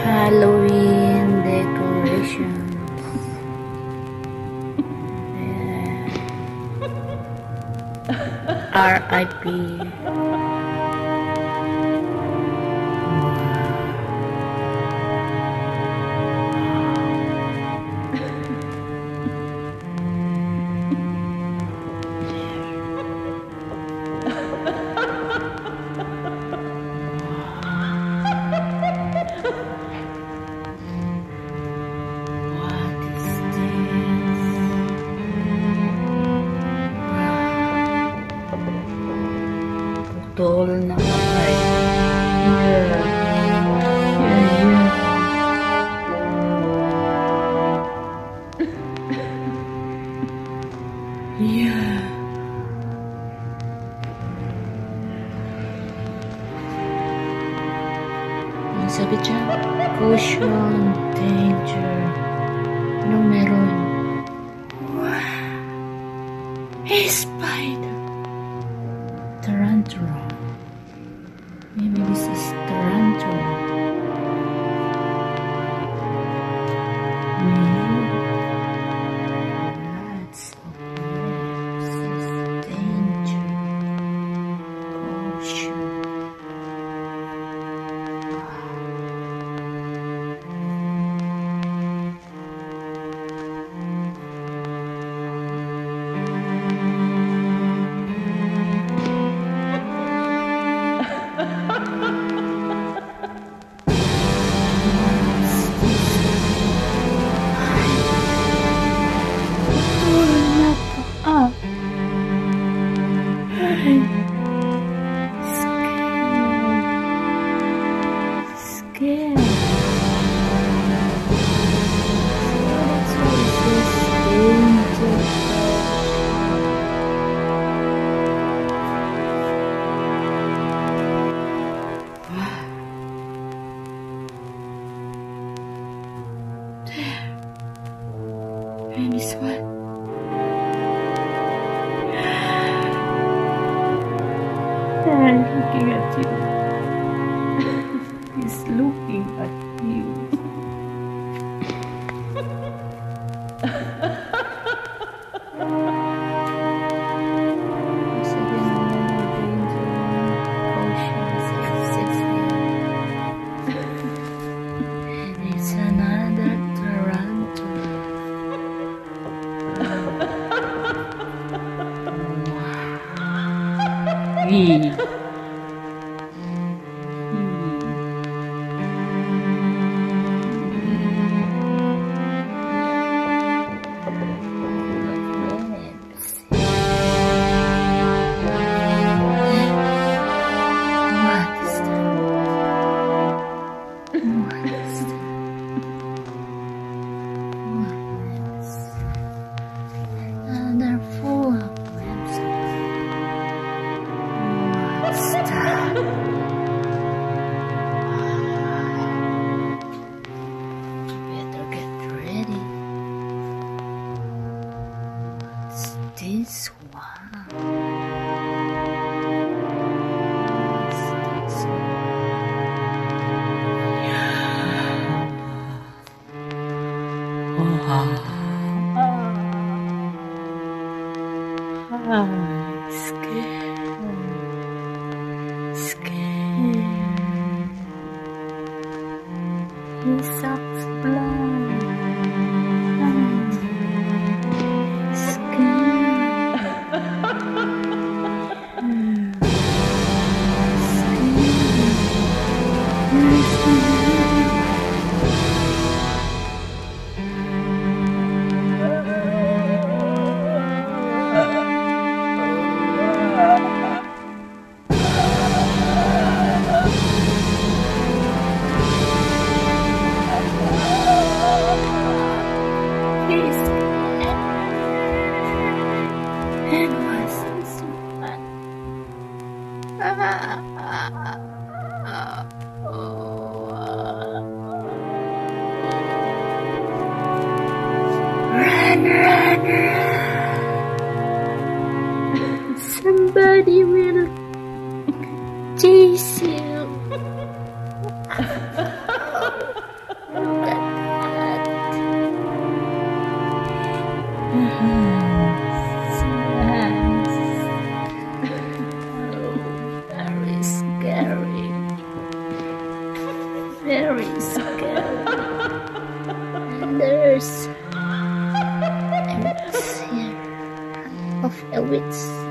Halloween decorations. Yeah. R.I.P. Caution, danger. Anong meron? Wow! A spider! Tarantula. Maybe this is tarantula. Maybe. There. And this one. They're looking at you. He's looking at you. Wow. What this one? What's this one? Scared. It was so sweet. Run, run, run. Somebody of a witch